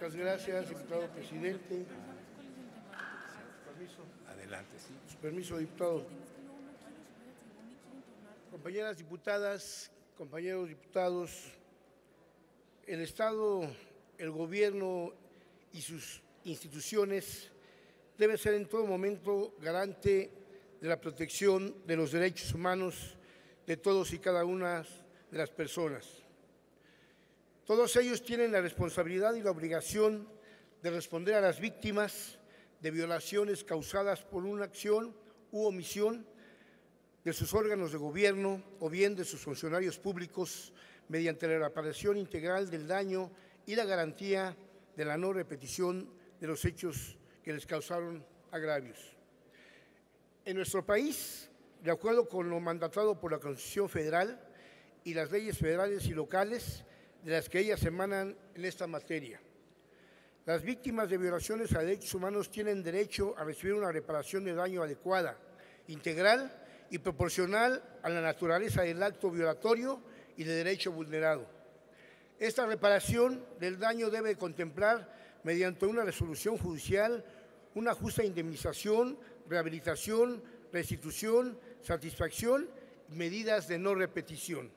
Muchas gracias, diputado presidente. Permiso. Adelante, sí. Su permiso, diputado. Compañeras diputadas, compañeros diputados, el Estado, el Gobierno y sus instituciones deben ser en todo momento garante de la protección de los derechos humanos de todos y cada una de las personas. Todos ellos tienen la responsabilidad y la obligación de responder a las víctimas de violaciones causadas por una acción u omisión de sus órganos de gobierno o bien de sus funcionarios públicos mediante la reparación integral del daño y la garantía de la no repetición de los hechos que les causaron agravios. En nuestro país, de acuerdo con lo mandatado por la Constitución Federal y las leyes federales y locales de las que ellas emanan en esta materia, las víctimas de violaciones a derechos humanos tienen derecho a recibir una reparación de daño adecuada, integral y proporcional a la naturaleza del acto violatorio y de derecho vulnerado. Esta reparación del daño debe contemplar, mediante una resolución judicial, una justa indemnización, rehabilitación, restitución, satisfacción y medidas de no repetición.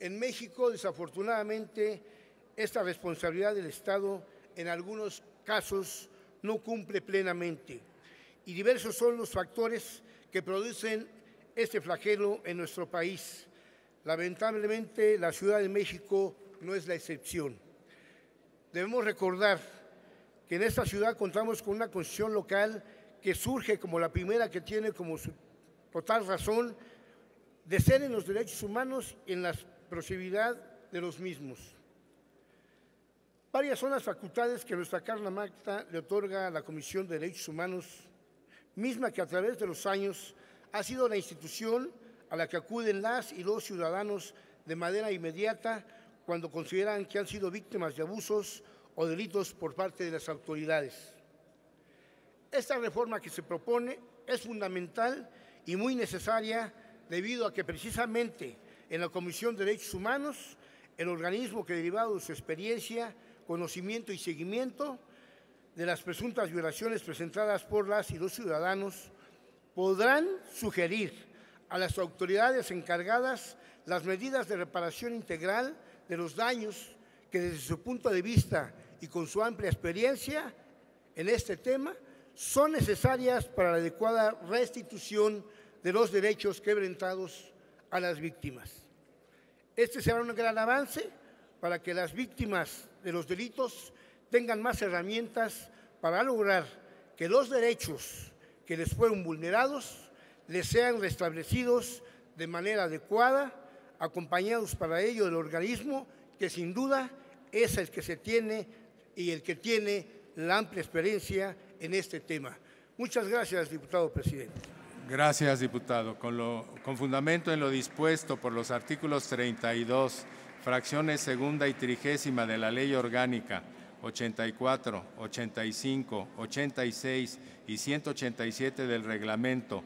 En México, desafortunadamente, esta responsabilidad del Estado en algunos casos no cumple plenamente y diversos son los factores que producen este flagelo en nuestro país. Lamentablemente, la Ciudad de México no es la excepción. Debemos recordar que en esta ciudad contamos con una constitución local que surge como la primera que tiene como su total razón de ser en los derechos humanos y en la proximidad de los mismos. Varias son las facultades que nuestra Carla Magna le otorga a la Comisión de Derechos Humanos, misma que a través de los años ha sido la institución a la que acuden las y los ciudadanos de manera inmediata cuando consideran que han sido víctimas de abusos o delitos por parte de las autoridades. Esta reforma que se propone es fundamental y muy necesaria debido a que precisamente en la Comisión de Derechos Humanos, el organismo que derivado de su experiencia conocimiento y seguimiento de las presuntas violaciones presentadas por las y los ciudadanos, podrán sugerir a las autoridades encargadas las medidas de reparación integral de los daños que desde su punto de vista y con su amplia experiencia en este tema son necesarias para la adecuada restitución de los derechos quebrantados a las víctimas. Este será un gran avance para que las víctimas de los delitos tengan más herramientas para lograr que los derechos que les fueron vulnerados les sean restablecidos de manera adecuada, acompañados para ello del organismo que sin duda es el que se tiene y el que tiene la amplia experiencia en este tema. Muchas gracias, diputado presidente. Gracias, diputado. Con, lo, con fundamento en lo dispuesto por los artículos 32 fracciones segunda y trigésima de la Ley Orgánica 84, 85, 86 y 187 del Reglamento